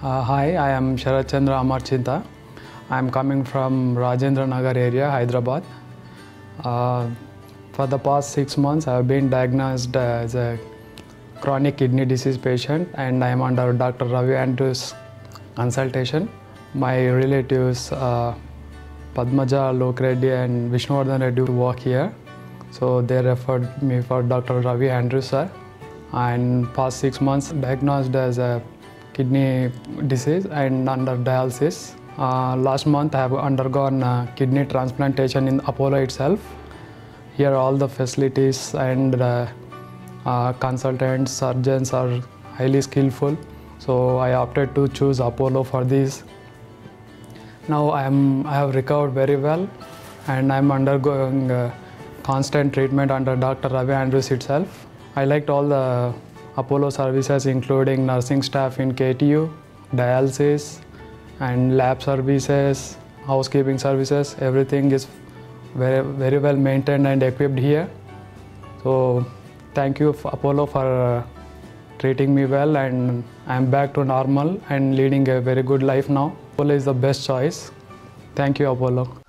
hi, I am Sharath Chandra Amarchinta. I am coming from Rajendra Nagar area, Hyderabad. Uh, for the past six months, I have been diagnosed as a chronic kidney disease patient, and I am under Dr. Ravi Andrews consultation. My relatives, uh, Padmaja Lokreddy and Vishnuvardhan Reddy, work here, so they referred me for Dr. Ravi Andrews sir. And past six months, diagnosed as a kidney disease and under dialysis. Uh, last month, I have undergone uh, kidney transplantation in Apollo itself. Here, all the facilities and uh, uh, consultants, surgeons are highly skillful. So I opted to choose Apollo for this. Now I am I have recovered very well, and I'm undergoing uh, constant treatment under Dr. Ravi Andrews itself. I liked all the Apollo services, including nursing staff in KTU, dialysis, and lab services, housekeeping services. Everything is very very well maintained and equipped here. So thank you Apollo for uh, treating me well and I'm back to normal and leading a very good life now. Apollo is the best choice. Thank you Apollo.